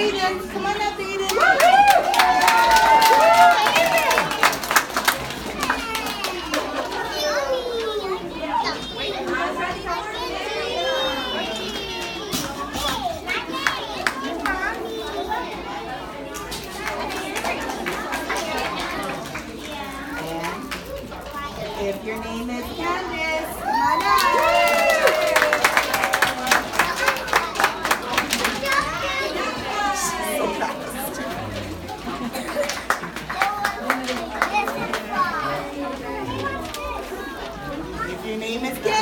Eden. Come on up, Eden. If your name is Candace, come on up. name is Gail.